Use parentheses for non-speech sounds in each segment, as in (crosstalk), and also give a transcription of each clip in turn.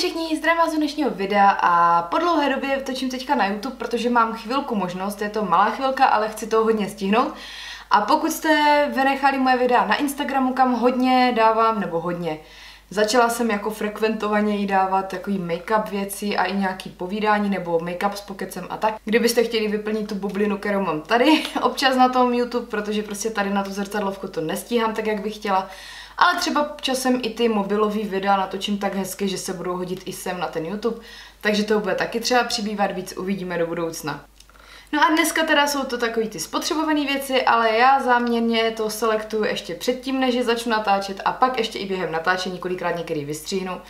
všichni, zdravím vás do dnešního videa a po dlouhé době točím teďka na YouTube, protože mám chvilku možnost, je to malá chvilka, ale chci to hodně stihnout. A pokud jste vynechali moje videa na Instagramu, kam hodně dávám, nebo hodně, Začala jsem jako frekventovaně jí dávat takový make-up věci a i nějaký povídání nebo make-up s pokecem a tak. Kdybyste chtěli vyplnit tu bublinu, kterou mám tady (laughs) občas na tom YouTube, protože prostě tady na tu zrcadlovku to nestíhám tak, jak bych chtěla, ale třeba časem i ty mobilové videa natočím tak hezky, že se budou hodit i sem na ten YouTube, takže to bude taky třeba přibývat víc, uvidíme do budoucna. No a dneska teda jsou to takový ty spotřebované věci, ale já záměrně to selektuju ještě předtím, než je začnu natáčet a pak ještě i během natáčení kolikrát některý vystříhnu.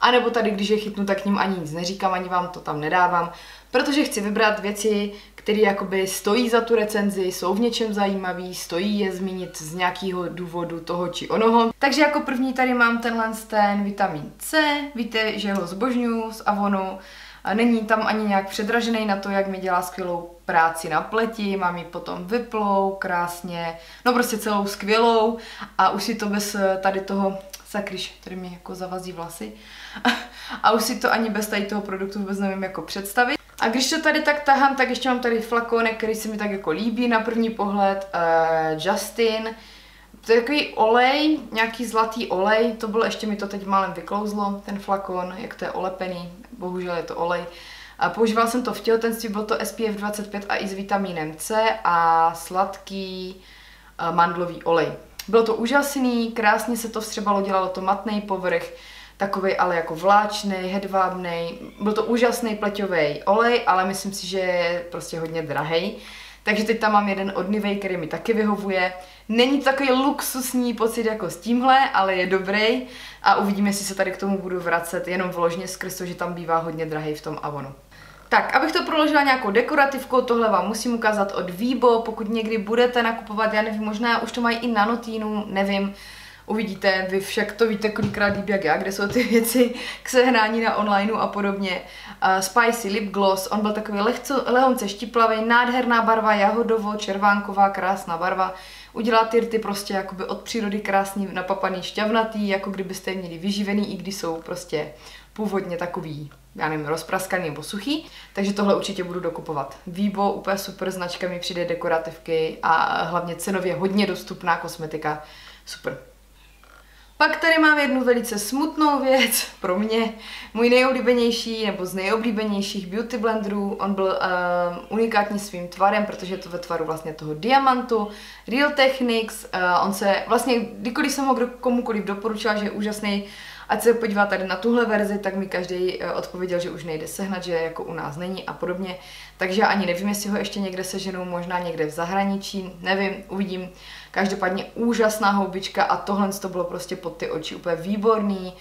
A nebo tady, když je chytnu, tak k ním ani nic neříkám, ani vám to tam nedávám, protože chci vybrat věci, které jakoby stojí za tu recenzi, jsou v něčem zajímavý, stojí je zmínit z nějakého důvodu toho či onoho. Takže jako první tady mám tenhle ten vitamin C, víte, že ho zbožňuju z Avonu, a není tam ani nějak předražený na to, jak mi dělá skvělou práci na pleti, mám ji potom vyplou krásně, no prostě celou skvělou. A už si to bez tady toho, sakryš, který mi jako zavazí vlasy, (laughs) a už si to ani bez tady toho produktu vůbec nevím jako představit. A když to tady tak tahám, tak ještě mám tady flakonek, který se mi tak jako líbí na první pohled, uh, Justin, to je takový olej, nějaký zlatý olej, to bylo, ještě mi to teď málem vyklouzlo, ten flakon, jak to je olepený, bohužel je to olej. A používala jsem to v těhotenství, bylo to SPF 25 a i s vitamínem C a sladký uh, mandlový olej. Bylo to úžasný, krásně se to vstřebalo, dělalo to matný povrch, takový ale jako vláčný, hedvábný. Byl to úžasný pleťový olej, ale myslím si, že je prostě hodně drahý. Takže teď tam mám jeden od Nivea, který mi taky vyhovuje. Není to takový luxusní pocit jako s tímhle, ale je dobrý a uvidíme, jestli se tady k tomu budu vracet jenom vložně skrz to, že tam bývá hodně drahý v tom Avonu. Tak, abych to proložila nějakou dekorativkou, tohle vám musím ukázat od Vibo, pokud někdy budete nakupovat, já nevím, možná už to mají i na notínu, nevím, Uvidíte, vy však to víte kolikrát líbí jak já, kde jsou ty věci k sehnání na onlineu a podobně. Uh, Spicy Lip Gloss, on byl takový lehco, lehonce štiplavý, nádherná barva, jahodovo, červánková, krásná barva. Udělá ty rty prostě jakoby od přírody krásný, napapaný, šťavnatý, jako kdybyste je měli vyživený, i když jsou prostě původně takový, já nevím, rozpraskaný nebo suchý, takže tohle určitě budu dokupovat. Výbo, úplně super značka mi přijde dekorativky a hlavně cenově hodně dostupná kosmetika, super. Pak tady mám jednu velice smutnou věc (laughs) pro mě. Můj nejoblíbenější, nebo z nejoblíbenějších beauty blenderů. On byl uh, unikátní svým tvarem, protože je to ve tvaru vlastně toho diamantu. Real Techniques, uh, on se vlastně, kdykoliv jsem ho komukoliv doporučila, že je úžasný, ať se podívá tady na tuhle verzi, tak mi každý uh, odpověděl, že už nejde sehnat, že jako u nás není a podobně. Takže ani nevím, jestli ho ještě někde seženou, možná někde v zahraničí, nevím, uvidím. Každopádně úžasná houbička a tohle to bylo prostě pod ty oči úplně výborný.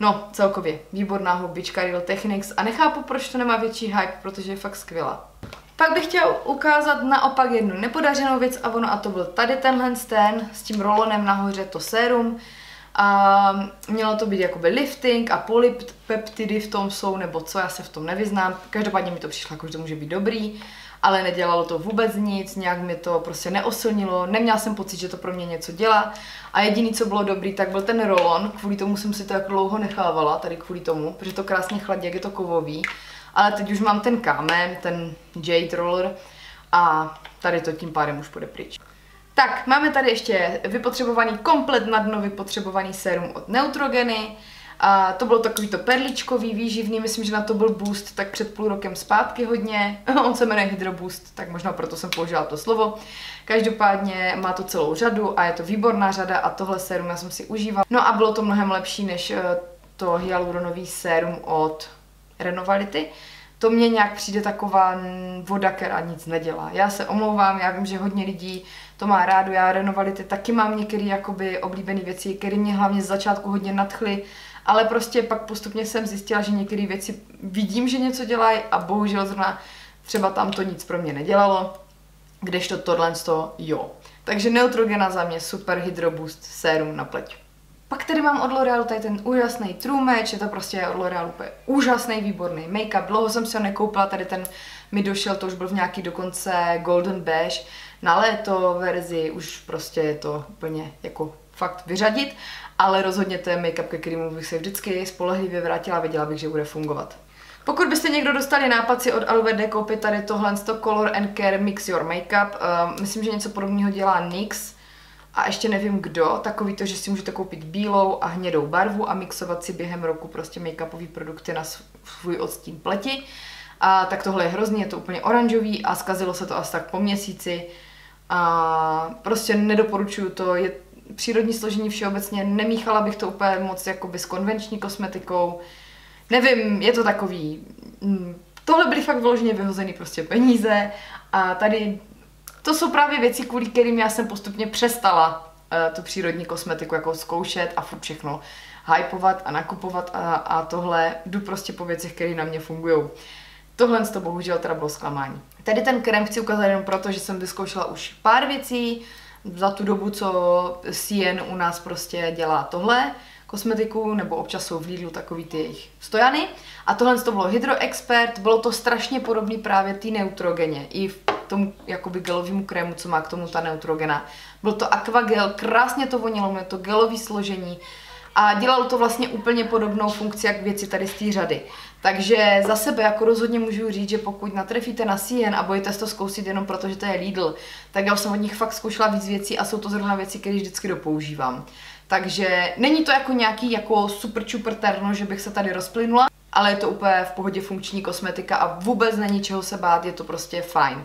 No, celkově výborná houbička Real Technics a nechápu, proč to nemá větší hype, protože je fakt skvělá. Pak bych chtěla ukázat naopak jednu nepodařenou věc a ono a to byl tady tenhle ten s tím rolonem nahoře to sérum. A mělo to být jakoby lifting a polypeptidy v tom jsou, nebo co, já se v tom nevyznám. Každopádně mi to přišlo jako, že to může být dobrý ale nedělalo to vůbec nic, nějak mi to prostě neoslnilo, neměla jsem pocit, že to pro mě něco dělá a jediný, co bylo dobrý, tak byl ten rolon, kvůli tomu jsem si to jako dlouho nechávala, tady kvůli tomu, protože to krásně chladí, jak je to kovový, ale teď už mám ten kámen, ten Jade Roller a tady to tím pádem už půjde pryč. Tak, máme tady ještě vypotřebovaný, komplet na dno vypotřebovaný sérum od Neutrogeny, a to bylo takový to perličkový, výživný, myslím, že na to byl boost tak před půl rokem zpátky hodně. (laughs) On se jmenuje Hydro Boost, tak možná proto jsem použila to slovo. Každopádně má to celou řadu a je to výborná řada a tohle sérum já jsem si užívala. No a bylo to mnohem lepší než eh, to hyaluronový sérum od Renovality. To mě nějak přijde taková voda, která nic nedělá. Já se omlouvám, já vím, že hodně lidí to má rádo, já Renovality taky mám některé jakoby oblíbené věci, které mě hlavně z začátku hodně nadchly ale prostě pak postupně jsem zjistila, že některé věci vidím, že něco dělají a bohužel zrovna třeba tam to nic pro mě nedělalo, kdežto tohle to jo. Takže Neutrogena za mě super Hydro Boost sérum na pleť. Pak tady mám od L'Orealu tady ten úžasný True Match, je to prostě od L'Orealu úplně úžasný, výborný make-up. Dlouho jsem si ho nekoupila, tady ten mi došel, to už byl v nějaký dokonce Golden Beige. Na léto verzi už prostě je to úplně jako fakt vyřadit, ale rozhodně to je make-up, ke kterému bych se vždycky spolehlivě vrátila a věděla bych, že bude fungovat. Pokud byste někdo dostali nápad si od Alvede koupit tady tohle Color and Care Mix Your Makeup, uh, myslím, že něco podobného dělá NYX, a ještě nevím kdo, takový to, že si můžete koupit bílou a hnědou barvu a mixovat si během roku prostě make-upové produkty na svůj odstín pleti. A tak tohle je hrozný, je to úplně oranžový a zkazilo se to asi tak po měsíci. A prostě nedoporučuju to, je přírodní složení všeobecně, nemíchala bych to úplně moc jakoby s konvenční kosmetikou. Nevím, je to takový, mm, tohle byly fakt vyloženě vyhozený prostě peníze a tady to jsou právě věci, kvůli kterým já jsem postupně přestala uh, tu přírodní kosmetiku jako zkoušet a furt všechno hypovat a nakupovat a, a tohle jdu prostě po věcech, které na mě fungují. Tohle to bohužel teda bylo zklamání. Tady ten krém chci ukázat jenom proto, že jsem vyzkoušela už pár věcí za tu dobu, co CN u nás prostě dělá tohle kosmetiku, nebo občas jsou v Lidlu takový ty jejich stojany. A tohle to bylo Hydro Expert, bylo to strašně podobný právě té neutrogeně, i v tomu jakoby gelovému krému, co má k tomu ta neutrogena. Byl to aquagel, krásně to vonilo, mělo to gelový složení a dělalo to vlastně úplně podobnou funkci, jak věci tady z té řady. Takže za sebe jako rozhodně můžu říct, že pokud natrefíte na CN a budete to zkoušet jenom proto, že to je Lidl, tak já jsem od nich fakt zkoušela víc věcí a jsou to zrovna věci, které vždycky dopoužívám. Takže není to jako nějaký jako super čuper terno, že bych se tady rozplynula, ale je to úplně v pohodě funkční kosmetika a vůbec není čeho se bát, je to prostě fajn.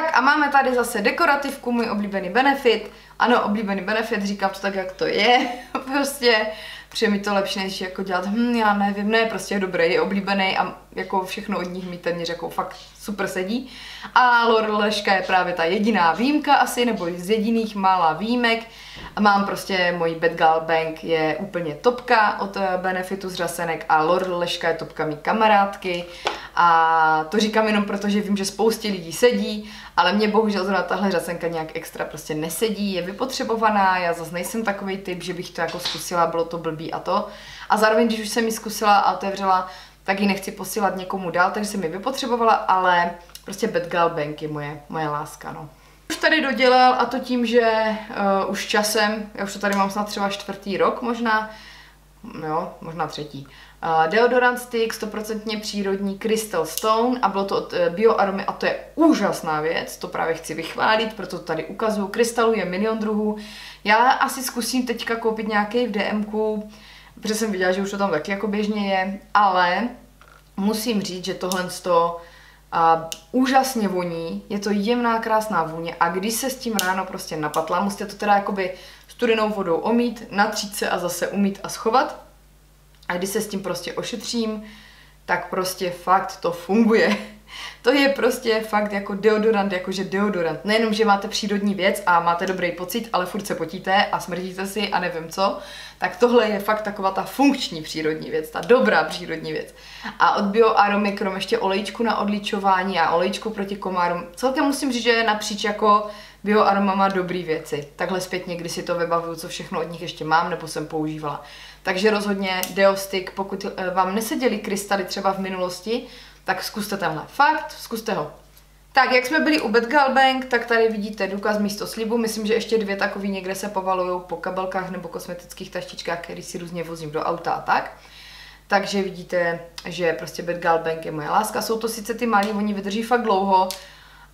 Tak a máme tady zase dekorativku, můj oblíbený benefit. Ano, oblíbený benefit, říkám to tak, jak to je. (laughs) prostě přijde mi to lepší, než jako dělat, hm, já nevím, ne, prostě je dobrý, je oblíbený a jako všechno od nich mi téměř jako fakt super sedí. A Loreleška je právě ta jediná výjimka asi, nebo z jediných mála výjimek. A mám prostě, můj Bad Gal Bank je úplně topka od eh, Benefitu z řasenek a Loreleška je topka mý kamarádky. A to říkám jenom proto, že vím, že spoustě lidí sedí, ale mě bohužel zrovna tahle řasenka nějak extra prostě nesedí, je vypotřebovaná, já zase nejsem takový typ, že bych to jako zkusila, bylo to blbý a to. A zároveň, když už jsem ji zkusila a otevřela, tak ji nechci posílat někomu dál, takže jsem ji vypotřebovala, ale prostě Bad Gal Bank je moje, moje láska, no. Už tady dodělal a to tím, že uh, už časem, já už to tady mám snad třeba čtvrtý rok možná, jo, možná třetí, deodorant stick, 100% přírodní Crystal Stone a bylo to od uh, BioAromy a to je úžasná věc, to právě chci vychválit, proto to tady ukazuju. Krystalů je milion druhů. Já asi zkusím teďka koupit nějaký v DMku, protože jsem viděla, že už to tam taky jako běžně je, ale musím říct, že tohle to a úžasně voní, je to jemná, krásná vůně a když se s tím ráno prostě napatla, musíte to teda jakoby studenou vodou omít, natřít se a zase umít a schovat. A když se s tím prostě ošetřím, tak prostě fakt to funguje. (laughs) To je prostě fakt jako deodorant, jakože deodorant. Nejenom, že máte přírodní věc a máte dobrý pocit, ale furt se potíte a smrdíte si a nevím co, tak tohle je fakt taková ta funkční přírodní věc, ta dobrá přírodní věc. A od BioAromy, krom ještě olejčku na odličování a olejčku proti komárům, celkem musím říct, že je napříč jako BioAroma má dobrý věci. Takhle zpětně, když si to vybavuju, co všechno od nich ještě mám nebo jsem používala. Takže rozhodně Deostick, pokud eh, vám neseděly krystaly třeba v minulosti, tak zkuste tenhle. Fakt, zkuste ho. Tak, jak jsme byli u Bank, tak tady vidíte důkaz místo slibu. Myslím, že ještě dvě takový někde se povalují po kabelkách nebo kosmetických taštičkách, který si různě vozím do auta a tak. Takže vidíte, že prostě Bank je moje láska. Jsou to sice ty malí, oni vydrží fakt dlouho,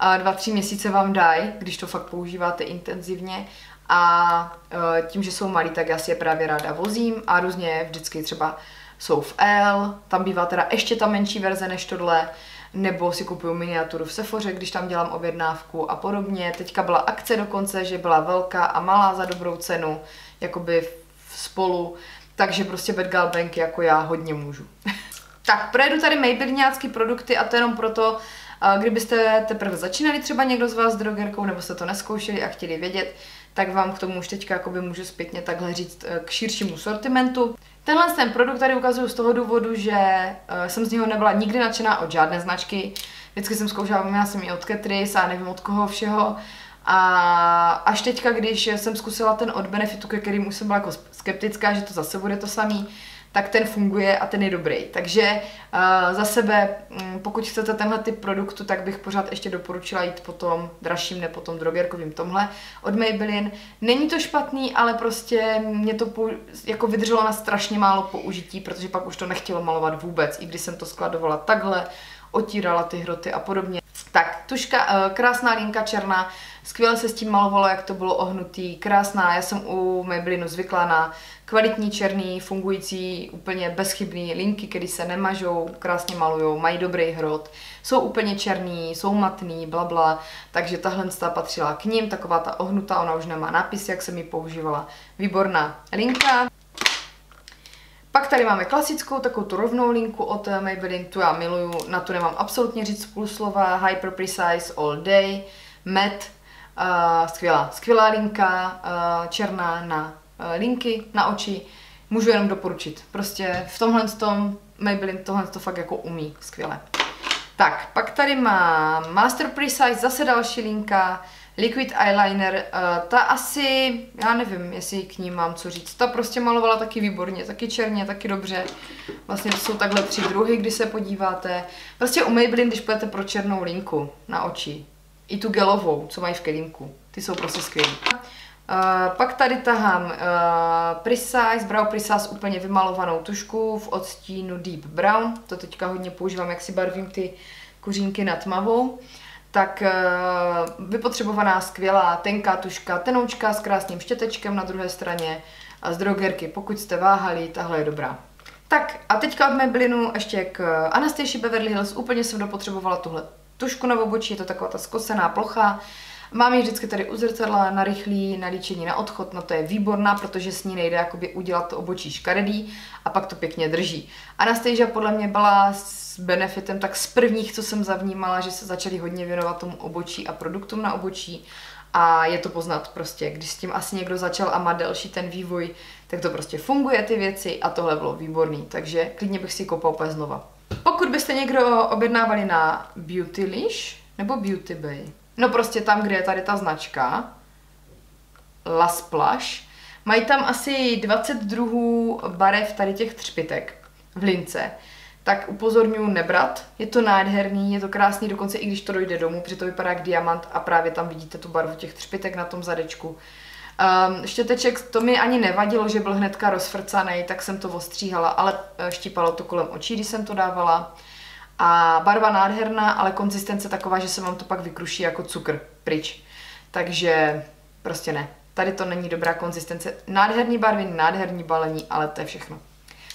a dva, tři měsíce vám dají, když to fakt používáte intenzivně. A e, tím, že jsou malí, tak já si je právě ráda vozím a různě vždycky třeba jsou v L, tam bývá teda ještě ta menší verze než tohle, nebo si kupuju miniaturu v Sephoře, když tam dělám objednávku a podobně. Teďka byla akce dokonce, že byla velká a malá za dobrou cenu, jakoby spolu, takže prostě Bad Gal Bank jako já hodně můžu. (laughs) tak, projedu tady Maybellineácký produkty a to jenom proto, kdybyste teprve začínali třeba někdo z vás s drogerkou, nebo jste to neskoušeli a chtěli vědět, tak vám k tomu už teďka můžu zpětně takhle říct eh, k širšímu sortimentu. Tenhle ten produkt tady ukazuju z toho důvodu, že uh, jsem z něho nebyla nikdy nadšená od žádné značky. Vždycky jsem zkoušela, já jsem i od Catrice a nevím od koho všeho. A až teďka, když jsem zkusila ten od Benefitu, ke kterým už jsem byla jako skeptická, že to zase bude to samý, tak ten funguje a ten je dobrý. Takže uh, za sebe, um, pokud chcete tenhle typ produktu, tak bych pořád ještě doporučila jít po tom dražším, ne po tom drogerkovým tomhle od Maybelline. Není to špatný, ale prostě mě to jako vydrželo na strašně málo použití, protože pak už to nechtělo malovat vůbec, i když jsem to skladovala takhle, otírala ty hroty a podobně. Tak, tuška, uh, krásná linka černá, skvěle se s tím malovalo, jak to bylo ohnutý, krásná, já jsem u Maybellinu zvyklá na kvalitní černý, fungující, úplně bezchybný linky, které se nemažou, krásně malujou, mají dobrý hrot, jsou úplně černý, jsou matný, bla bla, takže tahle patřila k ním, taková ta ohnutá, ona už nemá nápis, jak jsem ji používala. Výborná linka. Pak tady máme klasickou, takovou tu rovnou linku od Maybelline, tu já miluju, na tu nemám absolutně říct půl slova, Hyper Precise All Day, Matte, uh, skvělá, skvělá linka, uh, černá na uh, linky, na oči, můžu jenom doporučit. Prostě v tomhle tom Maybelline tohle to fakt jako umí, skvěle. Tak, pak tady mám Master Precise, zase další linka, Liquid Eyeliner, uh, ta asi, já nevím, jestli k ní mám co říct. Ta prostě malovala taky výborně, taky černě, taky dobře. Vlastně to jsou takhle tři druhy, když se podíváte. Prostě u Maybelline, když půjdete pro černou linku na oči, i tu gelovou, co mají v kelímku, ty jsou prostě skvělý. Uh, pak tady tahám uh, Precise, Brow Precise úplně vymalovanou tušku v odstínu Deep Brown. To teďka hodně používám, jak si barvím ty kuřínky na tmavou tak uh, vypotřebovaná skvělá tenká tuška, tenoučka s krásným štětečkem na druhé straně a z drogerky, pokud jste váhali, tahle je dobrá. Tak a teďka od Maybellinu ještě k Anastasia Beverly Hills, úplně jsem dopotřebovala tuhle tušku na obočí, je to taková ta skosená plocha, Mám ji vždycky tady u zrcadla na rychlý nalíčení na odchod, no to je výborná, protože s ní nejde jakoby udělat to obočí škaredý a pak to pěkně drží. Anastasia podle mě byla s benefitem tak z prvních, co jsem zavnímala, že se začali hodně věnovat tomu obočí a produktům na obočí a je to poznat prostě, když s tím asi někdo začal a má delší ten vývoj, tak to prostě funguje ty věci a tohle bylo výborný, takže klidně bych si koupal úplně znova. Pokud byste někdo objednávali na Beautylish nebo Beauty Bay, No prostě tam, kde je tady ta značka, Las Plush, mají tam asi 20 druhů barev tady těch třpitek v lince. Tak upozorňuji nebrat, je to nádherný, je to krásný, dokonce i když to dojde domů, protože to vypadá jak diamant a právě tam vidíte tu barvu těch třpitek na tom zadečku. Um, štěteček, to mi ani nevadilo, že byl hnedka rozfrcaný, tak jsem to ostříhala, ale eh, štípalo to kolem očí, když jsem to dávala. A barva nádherná, ale konzistence taková, že se vám to pak vykruší jako cukr pryč. Takže prostě ne. Tady to není dobrá konzistence. Nádherný barvy, nádherný balení, ale to je všechno.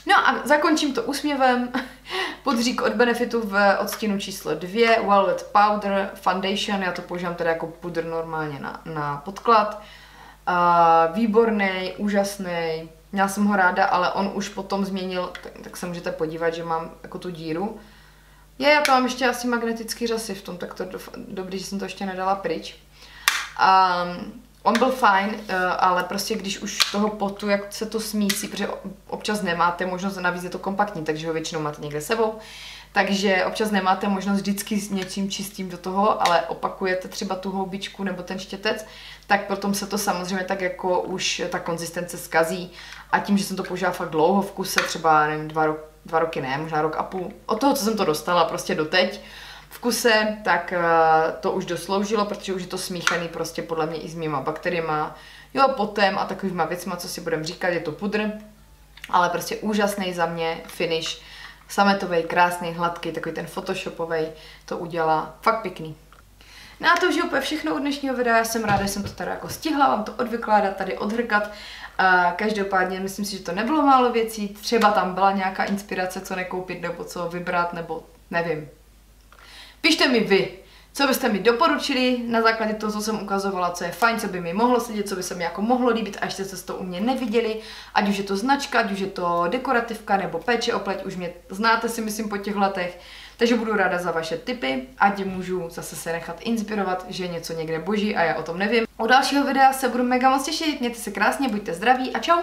No a zakončím to úsměvem. (laughs) Podřík od Benefitu v odstínu číslo 2, Velvet Powder Foundation, já to používám teda jako pudr normálně na, na podklad. Uh, výborný, úžasný, měla jsem ho ráda, ale on už potom změnil, tak, tak se můžete podívat, že mám jako tu díru je, já to mám ještě asi magnetický řasy v tom, tak to do, dobrý, že jsem to ještě nedala pryč. Um, on byl fajn, uh, ale prostě když už toho potu, jak se to smísí, protože občas nemáte možnost, navíc je to kompaktní, takže ho většinou máte někde sebou, takže občas nemáte možnost vždycky s něčím čistým do toho, ale opakujete třeba tu houbičku nebo ten štětec, tak potom se to samozřejmě tak jako už ta konzistence skazí a tím, že jsem to používala fakt dlouho v kuse, třeba nevím, dva roky, dva roky ne, možná rok a půl, od toho, co jsem to dostala prostě doteď v kuse, tak uh, to už dosloužilo, protože už je to smíchaný prostě podle mě i s mýma bakteriema, jo, potem a takovýma věcma, co si budem říkat, je to pudr, ale prostě úžasný za mě finish, sametový, krásný, hladký, takový ten photoshopový, to udělá fakt pěkný. No a to už je úplně všechno u dnešního videa, já jsem ráda, že jsem to tady jako stihla vám to odvykládat, tady odhrkat. A každopádně myslím si, že to nebylo málo věcí, třeba tam byla nějaká inspirace, co nekoupit nebo co vybrat, nebo nevím. Pište mi vy, co byste mi doporučili na základě toho, co jsem ukazovala, co je fajn, co by mi mohlo sedět, co by se mi jako mohlo líbit, až jste to u mě neviděli, ať už je to značka, ať už je to dekorativka nebo péče o pleť, už mě znáte si myslím po těch letech. Takže budu ráda za vaše tipy, ať můžu zase se nechat inspirovat, že něco někde boží a já o tom nevím. U dalšího videa se budu mega moc těšit, mějte se krásně, buďte zdraví a čau!